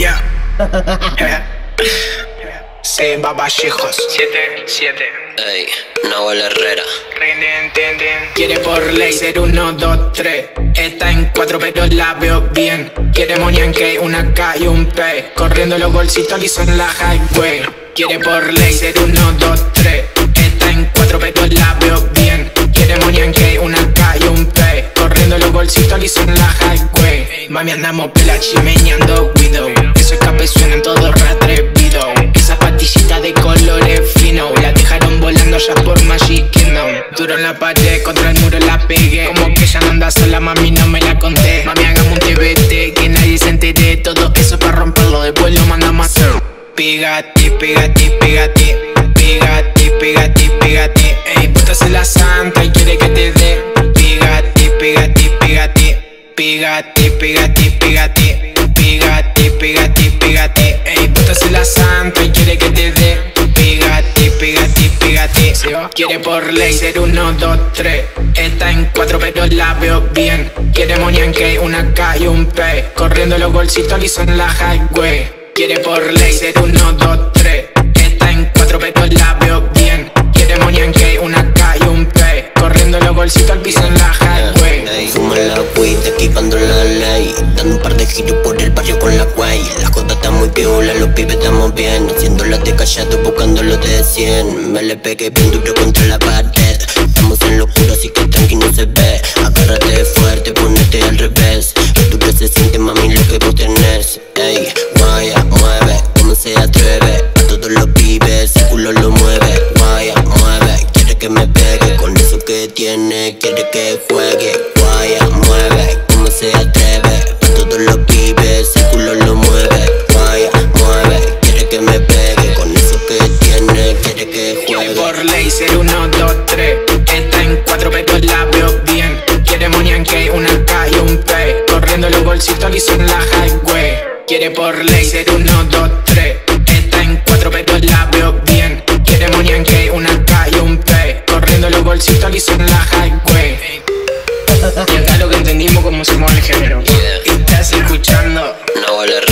Yeah. Babachijos. 7, 7. Ey, Nahuel Herrera. Quiere por ley ser 1, 2, 3. Está en 4 pero la veo bien. Quiere que una K y un P. Corriendo los bolsitos lisos en la highway. Quiere por ley ser 1, 2, 3. Está en 4 pero la veo bien. Quiere que una K y un P. Corriendo los bolsitos lisos en la highway. Mami andamos pela chimeñando. Mami, no me la conté. Mami, hagamos un TBT, que nadie se entere. Todo eso para romperlo, después lo mandamos a hacer. Pégate, pégate, pégate. Pégate, pégate, pégate. Ey, puta la santa y quiere que te dé. Pégate, pégate, pégate. Pégate, pégate, pégate. Pégate, pégate, pégate. Ey, puta la santa y quiere que te dé. Pégate, pégate, pégate. Quiere por ley ser 1, 2, 3. Está en 4 pero la bien. Quiere que una K y un P. Corriendo los bolsitos lisos en la highway. Quiere por ley ser 1, 2, 3. Está en 4 pero la veo bien. Quiere que una K y un P. Corriendo los bolsitos al piso en la highway. Ey, fuma la weed, equipando la ley. Dando un par de giros por el barrio con la guay. La cosa está muy piola, los pibes estamos bien. Haciéndola de callado, buscándolo de 100. Me le pegué bien duro contra la pared. Estamos en locura, así que tranqui no se ve. que juegue. Guaya, mueve, como se atreve. Pa' todos los pibes, el culo lo mueve. Guaya, mueve, quiere que me pegue. Con eso que tiene, quiere que juegue. Por laser, 1, 2, 3. Está en 4, pero labios bien. Quiere que una K y un P. Corriendo los bolsitos, liso en la highway. Quiere por laser, 1, 2, 3. Está en 4, pero labios bien. Quiere que una K y un P. Corriendo los bolsitos, liso en la highway como somos el género. Yeah. Estás escuchando. No vuelve